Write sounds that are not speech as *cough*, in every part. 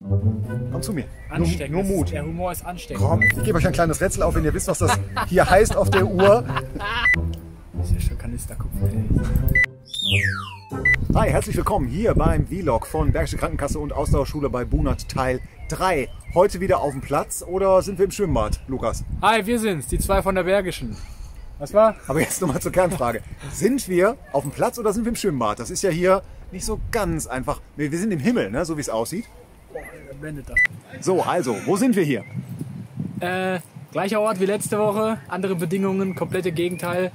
Komm zu mir. Ansteckend. Nur, nur Mut. Der Humor ist ansteckend. Komm, ich gebe euch ein kleines Rätsel auf, wenn ihr wisst, was das hier heißt auf der Uhr. *laughs* Das ist ja schon Kanister gucken. ey. Hi, herzlich willkommen hier beim Vlog von Bergische Krankenkasse und Ausdauerschule bei Bunert Teil 3. Heute wieder auf dem Platz oder sind wir im Schwimmbad, Lukas? Hi, wir sind's, die zwei von der Bergischen. Was war? Aber jetzt nochmal zur Kernfrage. Sind wir auf dem Platz oder sind wir im Schwimmbad? Das ist ja hier nicht so ganz einfach. Wir wir sind im Himmel, ne? so wie es aussieht. So, also, wo sind wir hier? Äh, gleicher Ort wie letzte Woche, andere Bedingungen, komplette Gegenteil.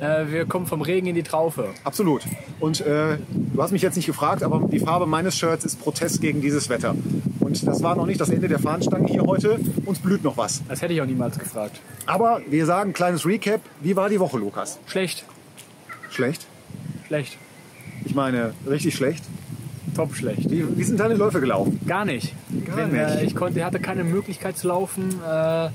Äh, wir kommen vom Regen in die Traufe. Absolut. Und äh, du hast mich jetzt nicht gefragt, aber die Farbe meines Shirts ist Protest gegen dieses Wetter. Und das war noch nicht das Ende der Fahnenstange hier heute. Uns blüht noch was. Das hätte ich auch niemals gefragt. Aber wir sagen, kleines Recap. Wie war die Woche, Lukas? Schlecht, Schlecht? schlecht, Ich meine, richtig schlecht. Top schlecht. Wie, wie sind deine Läufe gelaufen? Gar nicht. Gar nicht. Äh, ich konnte, hatte keine Möglichkeit zu laufen. Äh,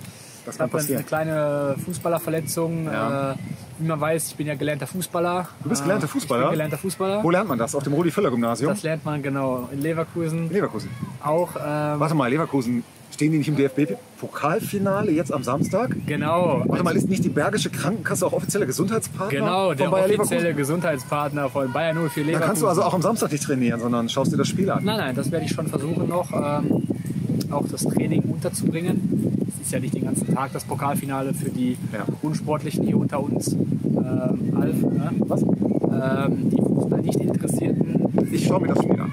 Das ich kann passieren. eine kleine Fußballerverletzung. Ja. Äh, wie man weiß, ich bin ja gelernter Fußballer. Du bist gelernter Äh, Fußballer? Ich bin gelernter Fußballer. Wo lernt man das? Auf dem Rudi-Völler-Gymnasium? Das lernt man genau in Leverkusen Leverkusen. auch. Ähm, Warte mal, Leverkusen, stehen die nicht im DFB-Pokalfinale jetzt am Samstag? genau. Warte mal, ist nicht die Bergische Krankenkasse auch offizieller Gesundheitspartner Genau, der offizielle? Gesundheitspartner von Bayern 04 Leverkusen. Dann kannst du also auch am Samstag nicht trainieren, sondern schaust dir das Spiel an. Nein, nein, das werde ich schon versuchen noch, ähm, auch das Training unterzubringen. Es ist ja nicht den ganzen Tag das Pokalfinale für die Ja. Unsportlichen hier unter uns. Ähm, Alf, ne? Was? ähm, die Fußball nicht Interessierten. Ich schaue mir das Spiel an.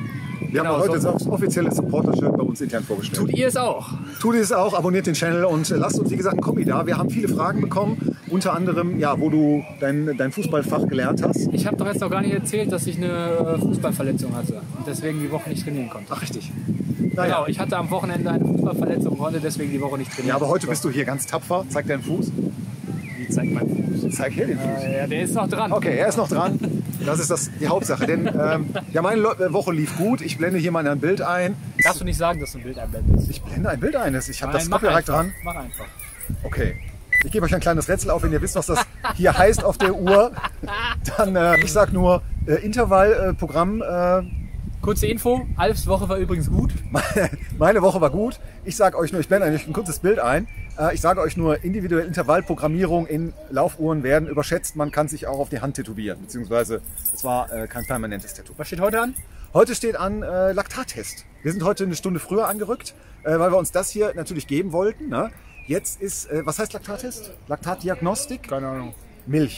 Wir Genau, haben heute so. das offizielle Supporter-Shirt bei uns intern vorgestellt. Tut ihr es auch? Tut es auch, abonniert den Channel und äh, lasst uns, wie gesagt, ein Kommi da. Wir haben viele Fragen bekommen, unter anderem, ja, wo du dein, dein Fußballfach gelernt hast. Ich habe doch jetzt noch gar nicht erzählt, dass ich eine äh, Fußballverletzung hatte und deswegen die Woche nicht trainieren konnte. Ach, richtig. Genau, Naja. ich hatte am Wochenende eine Fußballverletzung und konnte deswegen die Woche nicht trainieren. Ja, aber heute bist du hier ganz tapfer. Zeig deinen Fuß. Wie zeigt mein Fuß? Zeig her den Fuß. Äh, ja, der ist noch dran. Okay, er ist noch dran. *laughs* Das ist das, die Hauptsache. Denn ähm, ja, meine Lo- äh, Woche lief gut. Ich blende hier mal ein Bild ein. Darfst du nicht sagen, dass du ein Bild einblendest? Ich blende ein Bild ein. Ich habe das Copyright dran. Mach einfach. Okay. Ich gebe euch ein kleines Rätsel auf, wenn ihr wisst, was das hier heißt auf der Uhr. *laughs* Dann, äh, ich sag nur, äh, Intervallprogramm. Äh, Kurze Info, Alfs Woche war übrigens gut. *laughs* meine Woche war gut. Ich sage euch nur, ich blende eigentlich ein kurzes Bild ein. Äh, ich sage euch nur, individuelle Intervallprogrammierung in Laufuhren werden überschätzt. Man kann sich auch auf die Hand tätowieren. Beziehungsweise, es war äh, kein permanentes Tattoo. Was steht heute an? Heute steht an äh, Laktattest. Wir sind heute eine Stunde früher angerückt, äh, weil wir uns das hier natürlich geben wollten. Ne? Jetzt ist, äh, was heißt Laktattest? Laktatdiagnostik? Keine Ahnung. Milch.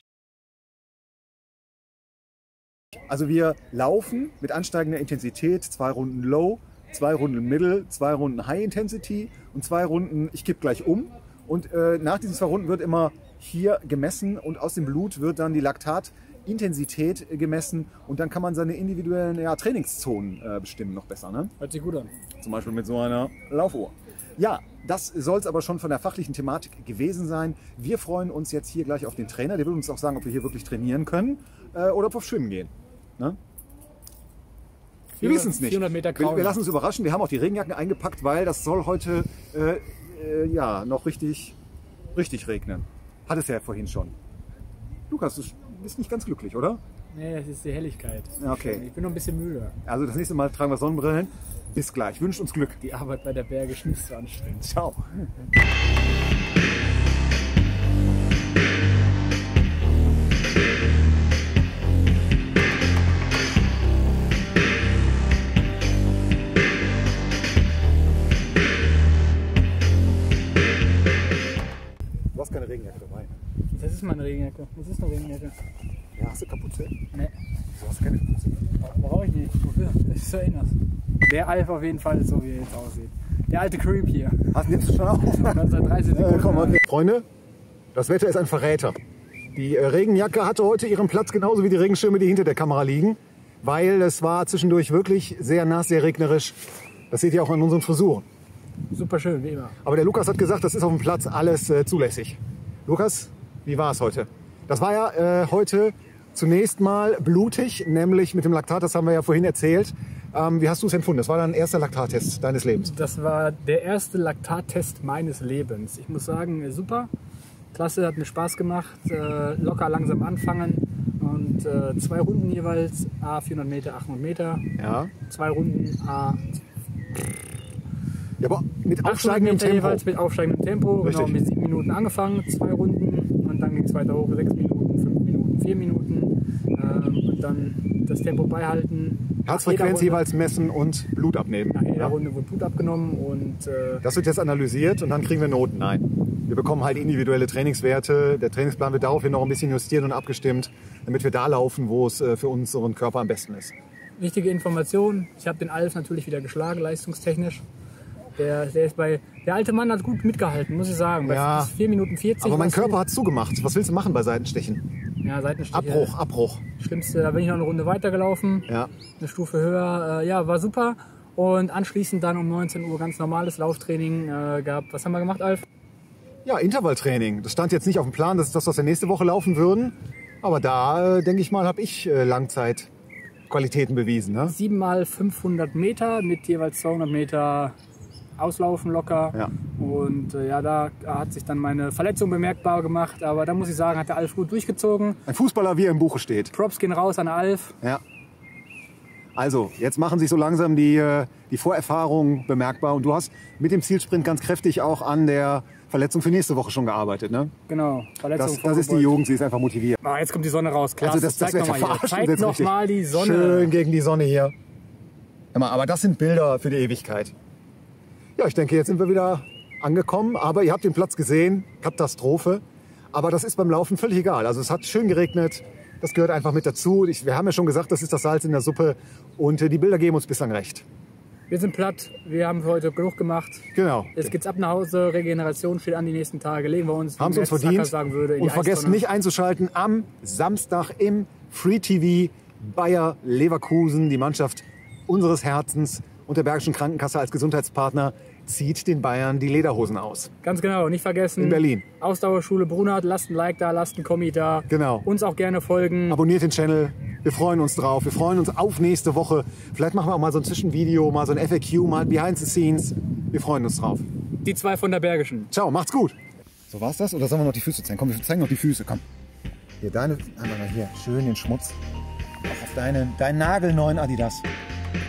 Also wir laufen mit ansteigender Intensität, zwei Runden Low, zwei Runden Middle, zwei Runden High Intensity und zwei Runden, ich kipp gleich um. Und äh, nach diesen zwei Runden wird immer hier gemessen und aus dem Blut wird dann die Laktatintensität gemessen und dann kann man seine individuellen ja, Trainingszonen äh, bestimmen noch besser. Ne? Hört sich gut an. Zum Beispiel mit so einer Laufuhr. Ja, das soll es aber schon von der fachlichen Thematik gewesen sein. Wir freuen uns jetzt hier gleich auf den Trainer. Der will uns auch sagen, ob wir hier wirklich trainieren können äh, oder ob wir auf Schwimmen gehen. Ne? Wir 400 wissen es nicht. 400 Meter wir, wir lassen uns überraschen. Wir haben auch die Regenjacken eingepackt, weil das soll heute äh, äh, ja, noch richtig, richtig regnen. Hat es ja vorhin schon. Lukas, du bist nicht ganz glücklich, oder? Nee, es ist die Helligkeit. Okay. Ich bin noch ein bisschen müde. Also das nächste Mal tragen wir Sonnenbrillen. Bis gleich. Wünscht uns Glück. Die Arbeit bei der Bergischen ist so anstrengend. Ciao. Keine Regenjacke dabei. Das ist meine Regenjacke. Das ist eine Regenjacke. Ja, hast du Kapuze? Nee, Du hast keine Kapuze. brauche ich nicht. Wofür? Das ist so erinnerst. Der Alf auf jeden Fall ist so, wie er jetzt aussieht. Der alte Creep hier. Hast, nimmst du schon auf? Seit 30 Äh, Sekunden. komm, okay. Freunde, das Wetter ist ein Verräter. Die äh, Regenjacke hatte heute ihren Platz genauso wie die Regenschirme, die hinter der Kamera liegen, weil es war zwischendurch wirklich sehr nass, sehr regnerisch. Das seht ihr auch an unseren Frisuren. Super schön, wie immer. Aber der Lukas hat gesagt, das ist auf dem Platz alles äh, zulässig. Lukas, wie war es heute? Das war ja äh, heute zunächst mal blutig, nämlich mit dem Laktat, das haben wir ja vorhin erzählt. Ähm, wie hast du es empfunden? Das war dein erster Laktattest deines Lebens. Das war der erste Laktattest meines Lebens. Ich muss sagen, super. Klasse, hat mir Spaß gemacht. Äh, locker langsam anfangen. Und äh, zwei Runden jeweils, A 400 Meter, 800 Meter. Ja. Zwei Runden, A Ja, aber mit 800 aufsteigendem Tempo. jeweils mit aufsteigendem Tempo. Genau, Richtig. mit sieben Minuten angefangen, zwei Runden und dann ging es weiter hoch, sechs Minuten, fünf Minuten, vier Minuten ähm, und dann das Tempo beihalten. Herzfrequenz jeweils messen und Blut abnehmen. Nach jeder Ja. Runde wurde Blut abgenommen und äh, Das wird jetzt analysiert und dann kriegen wir Noten. Nein. Wir bekommen halt individuelle Trainingswerte. Der Trainingsplan wird daraufhin noch ein bisschen justiert und abgestimmt, damit wir da laufen, wo es äh, für unseren Körper am besten ist. wichtige Information, ich habe den Alf natürlich wieder geschlagen, leistungstechnisch. Der, der, ist bei, der alte Mann hat gut mitgehalten, muss ich sagen. Bei Ja. 4 Minuten 40. Aber mein Körper hat zugemacht. Was willst du machen bei Seitenstechen? Ja, Seitenstiche. Abbruch, Abbruch. Schlimmste, da bin ich noch eine Runde weitergelaufen. Ja. eine Stufe höher. Äh, ja, war super. Und anschließend dann um 19 Uhr ganz normales Lauftraining äh, gehabt. Was haben wir gemacht, Alf? Ja, Intervalltraining. Das stand jetzt nicht auf dem Plan, das ist das, was wir nächste Woche laufen würden. Aber da, äh, denke ich mal, habe ich äh, Langzeitqualitäten bewiesen. Ne? 7 mal 500 Meter mit jeweils 200 Meter Auslaufen locker. Ja. Und äh, ja, da hat sich dann meine Verletzung bemerkbar gemacht. Aber da muss ich sagen, hat der Alf gut durchgezogen. Ein Fußballer, wie er im Buche steht. Props gehen raus an Alf. Ja. Also, jetzt machen sich so langsam die, äh, die Vorerfahrungen bemerkbar. Und du hast mit dem Zielsprint ganz kräftig auch an der Verletzung für nächste Woche schon gearbeitet. Ne? Genau, Verletzung Das, das ist die. Jugend, sie ist einfach motiviert. Ah, jetzt kommt die Sonne raus. Klasse, Also das, das zeig wird noch mal hier. verarscht Zeig jetzt noch richtig. mal die Sonne. Schön gegen die Sonne hier. Aber das sind Bilder für die Ewigkeit. Ja, ich denke, jetzt sind wir wieder angekommen. Aber ihr habt den Platz gesehen. Katastrophe. Aber das ist beim Laufen völlig egal. Also es hat schön geregnet. Das gehört einfach mit dazu. Ich, wir haben ja schon gesagt, das ist das Salz in der Suppe. Und äh, die Bilder geben uns bislang recht. Wir sind platt. Wir haben für heute genug gemacht. Genau. Jetzt geht's ab nach Hause. Regeneration steht an die nächsten Tage. Legen wir uns, haben sie uns verdient. sagen würde, und vergesst nicht einzuschalten am Samstag im Free TV Bayer Leverkusen. Die Mannschaft unseres Herzens und der Bergischen Krankenkasse als Gesundheitspartner zieht den Bayern die Lederhosen aus. Ganz genau, nicht vergessen. In Berlin. Ausdauerschule Brunert, lasst ein Like da, lasst ein Kommi da. Genau. Uns auch gerne folgen. Abonniert den Channel. Wir freuen uns drauf. Wir freuen uns auf nächste Woche. Vielleicht machen wir auch mal so ein Zwischenvideo, mal so ein FAQ, mal Behind the Scenes. Wir freuen uns drauf. Die zwei von der Bergischen. Ciao, macht's gut. So war's das? Oder sollen wir noch die Füße zeigen? Komm, wir zeigen noch die Füße. Komm. Hier, deine. Einmal mal hier. Schön den Schmutz. Auch auf deinen, deinen nagelneuen Adidas.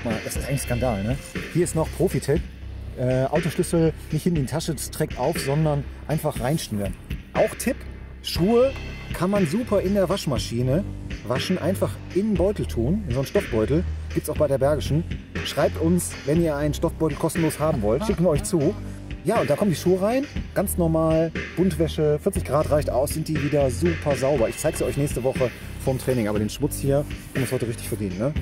Guck mal, das ist eigentlich Skandal, ne? Hier ist noch Profitape. Äh, Autoschlüssel nicht in die Tasche, trägt auf, sondern einfach reinschnüren. Auch Tipp: Schuhe kann man super in der Waschmaschine waschen. Einfach in einen Beutel tun, in so einen Stoffbeutel. Gibt's auch bei der Bergischen. Schreibt uns, wenn ihr einen Stoffbeutel kostenlos haben wollt. Schicken wir euch zu. Ja, und da kommen die Schuhe rein. Ganz normal. Buntwäsche. 40 Grad reicht aus. Sind die wieder super sauber. Ich zeige sie euch nächste Woche vorm Training. Aber den Schmutz hier uns heute richtig verdient. Ne?